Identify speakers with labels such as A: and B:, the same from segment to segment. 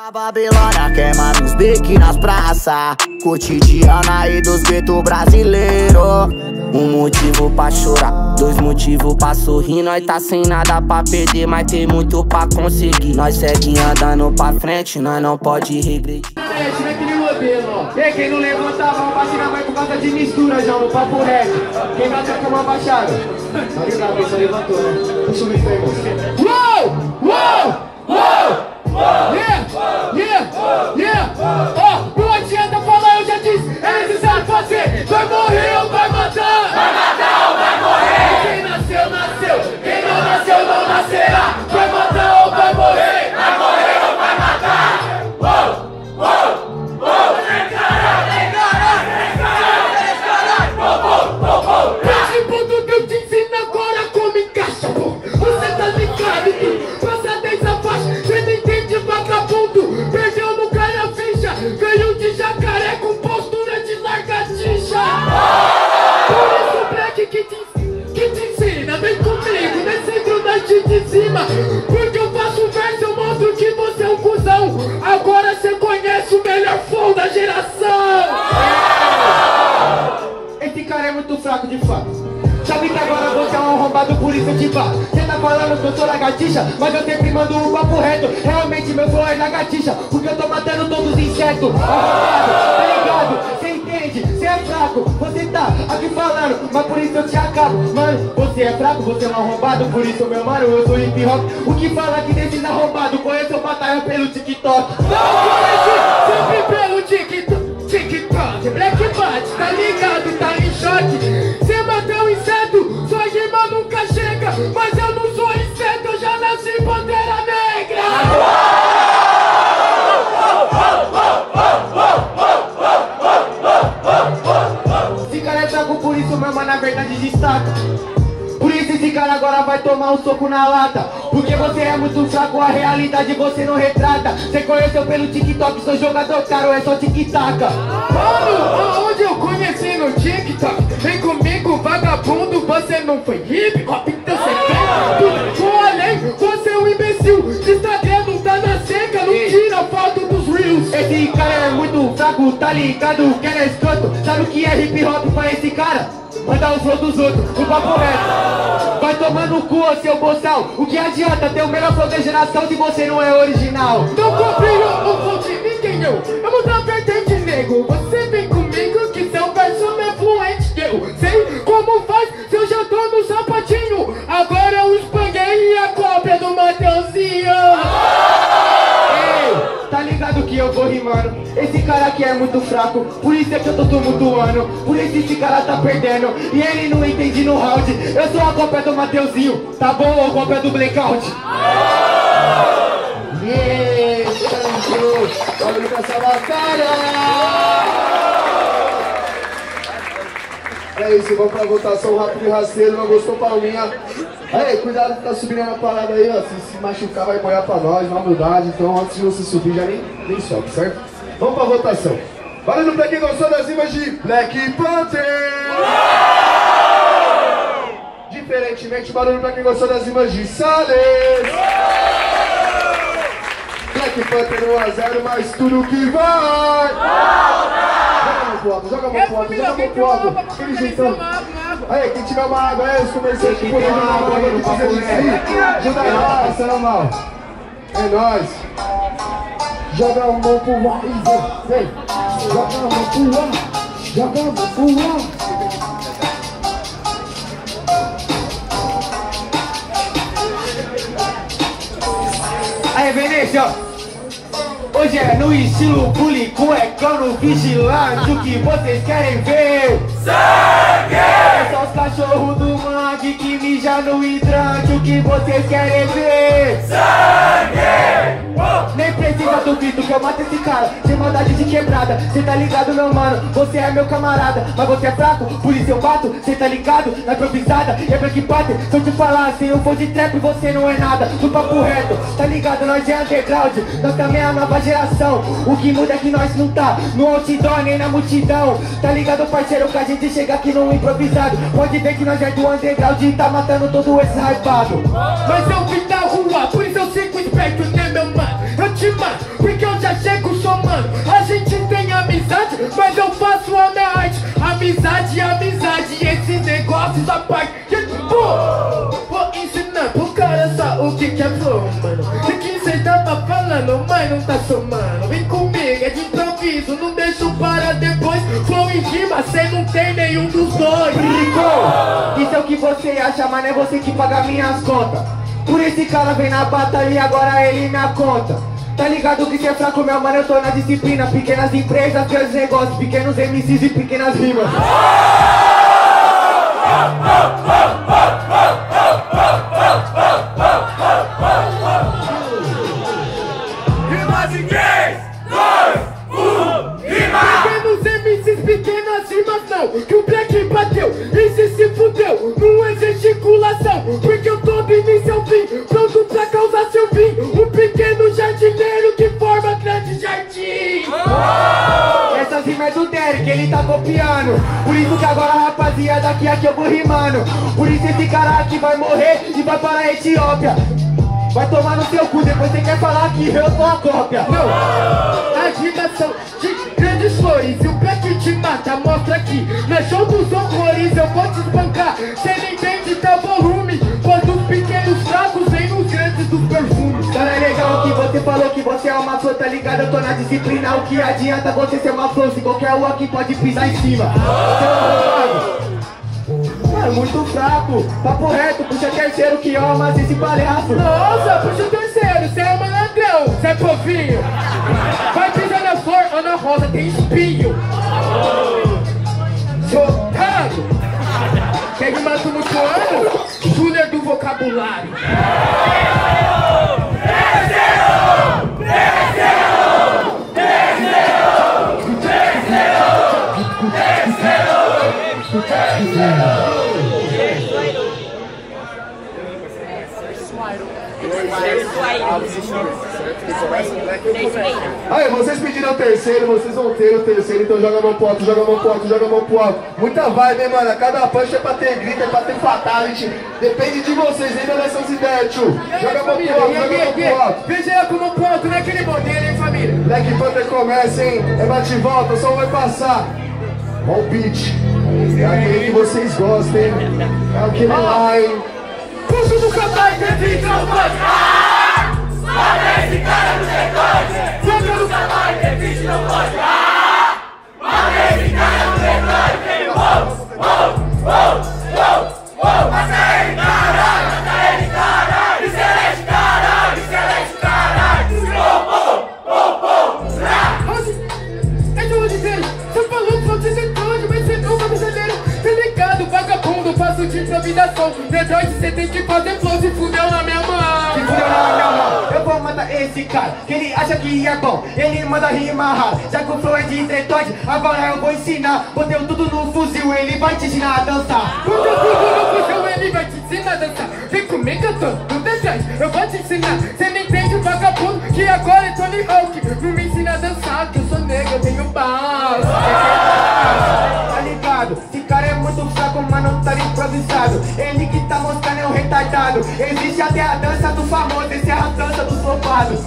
A: A Babilônia queima nos beques nas praças Cotidiana aí dos guetos brasileiros Um motivo pra chorar, dois motivos pra sorrir Nós tá sem nada pra perder, mas tem muito pra conseguir Nós segue andando pra frente, nós não pode regredir.
B: E quem não levanta a mão, mãe por causa de mistura, já no papo reto. Quem bate com a mão abaixada? Tá levantou, né? Puxa o! Uou! Yeah! Yeah! Ó, não adianta falar, eu já disse, é necessário fazer. Vai morrer muito fraco de fato. Sabe que agora você é um arrombado, por isso eu te bato. Cê tá falando que eu sou lagartixa, mas eu sempre mando um papo reto. Realmente meu flow é lagartixa, porque eu tô matando todos os insetos. Arrombado, tá ligado? Cê entende? Cê é fraco, você tá aqui falando, mas por isso eu te acabo. Mano, você é fraco, você é um arrombado, por isso meu mano, eu sou hip hop. O que fala que desses arrombados conhece eu batalha pelo TikTok. Não conhece sempre. TikTok, Black tá ligado, tá em choque. Cê um inseto, sua rima nunca chega. Mas eu não sou inseto, eu já nasci pantera negra. Esse cara é fraco, por isso mesmo, na verdade destaca. Por isso esse cara agora vai tomar um soco na lata Porque você é muito fraco, a realidade você não retrata Você conheceu pelo TikTok, sou jogador caro, é só tic-tac Mano, aonde eu conheci no TikTok? Vem comigo, vagabundo, você não foi hip hop, então você quer tudo Vou além, você é um imbecil Instagram não tá na seca, não tira foto dos reels Esse cara é muito fraco, tá ligado? Que é escroto Sabe o que é hip hop pra esse cara? Manda os flow dos outros, o papo reto Vai tomar no cu, ô seu boçal O que adianta ter o melhor flow da geração se você não é original? Não confio o flow de ninguém, eu Eu vou vertente, nego Você vem comigo que seu verso é fluente. Eu sei como faz se eu já tô no sapatinho. Agora eu espanguei a cópia do Mateuzinho. Ei, tá ligado que eu vou rimando Esse cara aqui é muito fraco Por isso é que eu tô tumultuando. Por isso esse cara tá perdendo E ele não entende no round. Eu sou a cópia do Mateuzinho Tá bom? Ou a cópia do Blackout? Yeah, tranquilo Vamos essa batalha
C: É isso, vamos pra votação rápido e rasteiro, não gostou palminha. Aí, cuidado que tá subindo na parada aí, ó. Se se machucar vai molhar pra nós, na humildade. Então antes de você subir já nem, nem sobe, certo? Vamos pra votação. Valendo pra quem gostou das rimas de Black Panther! Diferentemente, barulho pra quem gostou das rimas de Salles! Black Panther 1 a 0, mas tudo que vai! Joga a mão pro alto, joga a mão pro alto, joga a mão pro alto. Aquele jeitão. Aí, quem tiver uma água aí, os comerciantes que puderem uma água aí, não precisa de si. Ajuda nós, passando mal. É nóis. Joga a mão pro ar e vem, vem. Joga a mão pro ar, joga a mão pro ar.
B: Aí, Venecia, Hoje é no estilo bully, cuecano, vigilante O que vocês querem ver? Sangue! É só os cachorros do mangue que mija no hidrante O que vocês querem ver? Sangue! Precisa do grito que eu mato esse cara. Sem maldade de quebrada, cê tá ligado meu mano? Você é meu camarada, mas você é fraco Por isso eu bato, cê tá ligado? Na improvisada, é Black Panther Se eu te falar assim, eu vou de trap você não é nada. No papo reto, tá ligado? Nós é underground. Nós também é a nova geração. O que muda é que nós não tá no outdoor nem na multidão. Tá ligado parceiro que a gente chega aqui no improvisado. Pode ver que nós é do underground e tá matando todo esse hypado. Mas eu porque eu já chego somando. A gente tem amizade, mas eu faço a minha arte.
D: Amizade, amizade, esse negócio da paz. Vou, vou ensinar pro cara só o que que é flow, mano. E que cê tá tava falando, mas não tá somando. Vem comigo, é de improviso, não deixo para depois. Flow e rima, cê não tem nenhum dos dois.
B: Brincou? Isso é o que você acha, mas não é você que paga minhas contas. Por esse cara vem na batalha e agora ele me conta Tá ligado que cê é fraco, meu mano, eu tô na disciplina. Pequenas empresas, grandes negócios, pequenos MCs e pequenas rimas.
D: Rimas em 3, 2, 1, rima! Pequenos MCs, pequenas rimas não. Que o Black bateu e se se fudeu. Não é gesticulação Porque eu tô do início ao fim Um pequeno jardineiro que forma grande jardim
B: Essas rimas é do Derek, ele tá copiando. Por isso que agora rapaziada aqui, aqui eu vou rimando. Por isso esse cara aqui vai morrer e vai para a Etiópia. Vai tomar no seu cu, depois você quer falar que eu sou a cópia.
D: Não, a rimação de grandes flores E o Black te mata, mostra aqui Não é show dos horrores, eu vou te espancar. Cê
B: tá ligado? Eu tô na disciplina, o que adianta você ser uma flor Se qualquer um aqui pode pisar em cima? Você é Mano, muito fraco, papo reto, puxa terceiro que ama esse palhaço.
D: Nossa, puxa o terceiro, cê é malandrão, cê é fofinho Vai pisar na flor, Ana Rosa tem espinho. Otário Quer me matar no vocabulário
B: Aí, vocês pediram o terceiro, vocês vão ter o terceiro, então joga a mão pro alto, joga a mão pro alto, joga a mão pro alto. Muita vibe, hein, mano? Cada punch é pra ter grito, é pra ter fatality. Depende de vocês, ainda nessas ideias, tio. Joga a mão pro alto, joga a mão pro alto.
D: Veja ela como ponto naquele modelo, hein, família?
B: Black Panther começa, hein? É bate e volta, som vai passar. Ó o beat. É aquele que vocês gostam, hein? É aquele lá, hein?
D: Puxa do cantar e ter vídeo, de improvisação Detroit, você tem que fazer flow, se fudeu na minha mão.
B: Se fudeu na minha mão, eu vou matar esse cara Que ele acha que é bom, ele manda rima rara Já que o flow é de Detroit, agora eu vou ensinar. Botei tudo no fuzil, ele vai te ensinar a dançar.
D: Quando eu fico
B: improvisado. Ele que tá mostrando é um retardado. Existe até a dança do famoso, esse é a dança dos flopados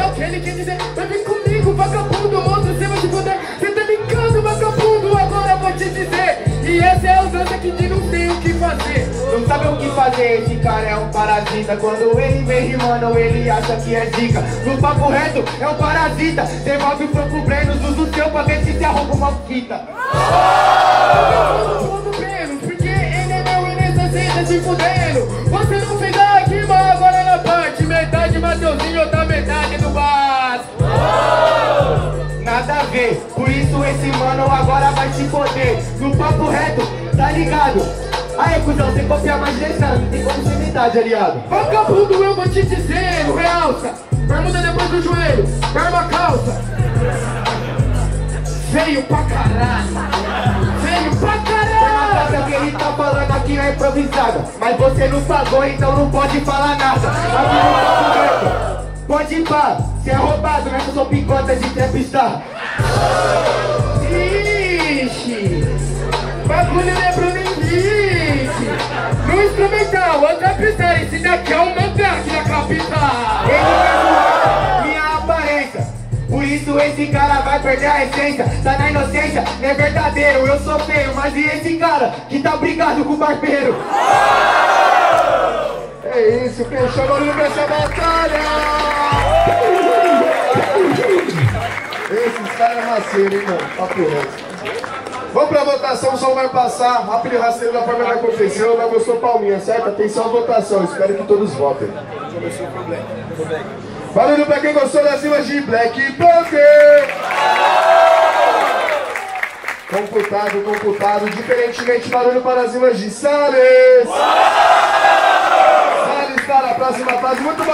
D: É o que ele quer dizer, vir comigo, vagabundo, monstro, você vai se fuder. Cê tá brincando, vagabundo, agora eu vou te dizer. E essa é a dança que não tem o que fazer.
B: Não sabe o que fazer, esse cara é um parasita. Quando ele vem rimando, ele acha que é zica. No papo reto, é um parasita. Devolve o franco Brenos, usa o seu pra ver se se arruma uma fita
D: se fudendo. Você não fez a rima agora na parte. Metade Mateuzinho, outra metade do Vasco
B: Nada a ver, por isso esse mano agora vai se foder. No papo reto, tá ligado? Aí, cuzão, você copia mais desse cara, tem como você imitar, de aliado
D: Vagabundo, eu vou te dizer, não realça. Bermuda depois do joelho, arma a calça. Veio pra caralho
B: ele tá falando aqui na improvisada Mas você não pagou, então não pode falar nada. Aqui no papo reto, pode ir pá Cê é roubado nessa sua picota de trapstar
D: Ixi. Bagulho é Bruno? Henrique No instrumental, outra pista Esse daqui é meu track na capital.
B: Ele isso esse cara vai perder a essência Tá na inocência, não é verdadeiro Eu sou feio, mas e esse cara que tá brigado com o barbeiro?
C: É isso, fechou barulho pra essa batalha! Esses caras é maceiro, hein, mano? Papo reto. Vamos pra votação, o som vai passar. Rápido e rasteiro da forma da confeição. Não gostou, palminha, certo? Atenção à votação. Espero que todos votem. Barulho pra quem gostou das rimas de Black Panther! Computado, computado. Diferentemente, barulho para as rimas de Salles! Salles, cara, próxima fase. Muito barulho.